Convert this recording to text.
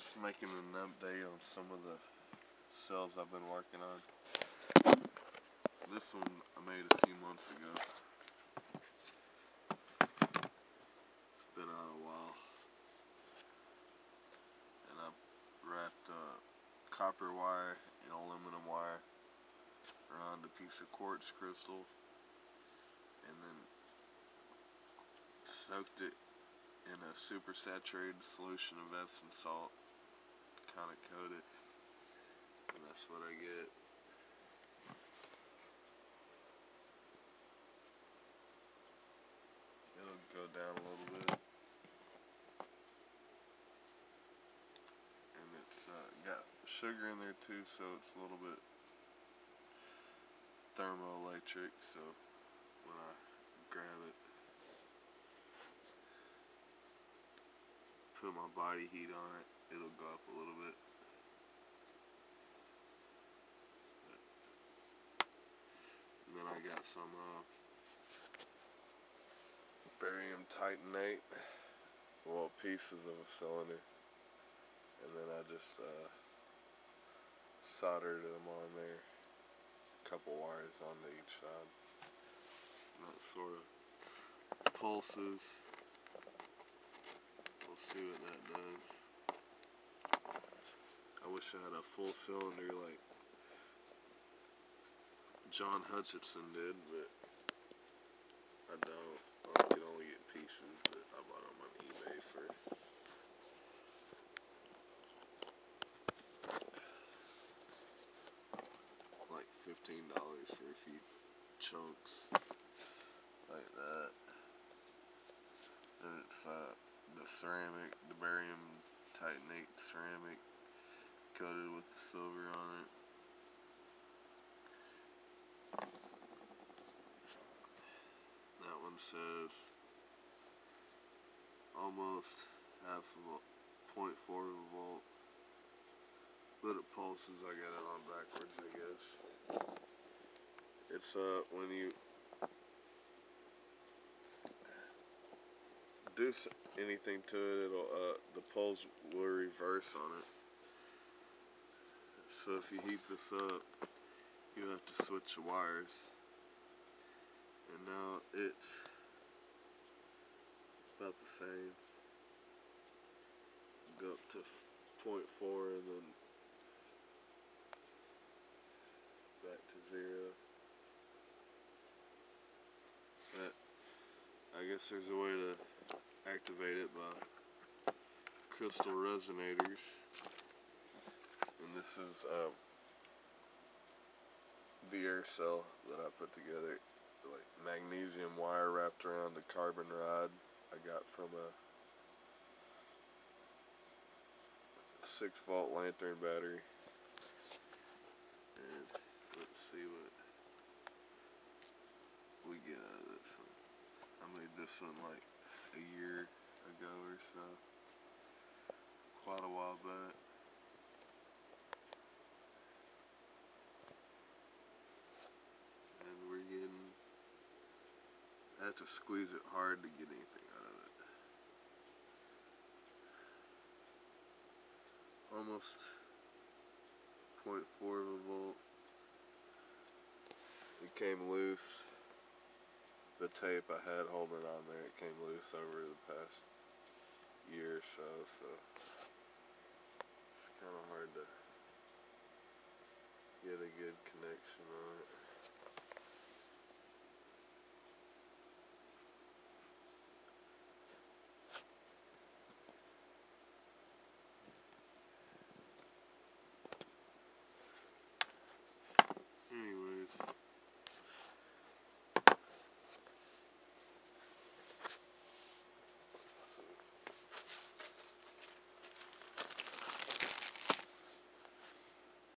Just making an update on some of the cells I've been working on. This one I made a few months ago. It's been out a while. And I wrapped uh, copper wire and aluminum wire around a piece of quartz crystal and then soaked it in a super saturated solution of Epsom salt kind of coat it. And that's what I get. It'll go down a little bit. And it's uh, got sugar in there too so it's a little bit thermoelectric so when I grab it put my body heat on it it'll go up a little bit and then I got some uh, barium titanate well pieces of a cylinder and then I just uh, soldered them on there a couple wires onto each side. And that sort of pulses. See what that does. I wish I had a full cylinder like John Hutchison did, but I don't. I can only get pieces, but I bought them on eBay for like fifteen dollars for a few chunks like that. And it's uh, the ceramic, the barium titanate ceramic coated with the silver on it. That one says almost half of a 0.4 of a volt. But it pulses, I got it on backwards, I guess. It's uh when you do anything to it, it'll uh the pulse will reverse on it. So if you heat this up, you have to switch the wires. And now it's about the same. Go up to f- 0.4 and then back to zero. But I guess there's a way to activate it by crystal resonators. And this is um, the air cell that I put together. Like magnesium wire wrapped around a carbon rod I got from a six volt lantern battery. And let's see what we get out of this one. I made this one like a year ago or so. Quite a while back. And we're getting I have to squeeze it hard to get anything out of it. Almost 0.4 of a volt. It came loose. The tape I had holding on there, it came loose over the past year or so, so it's kind of hard to get a good connection on it.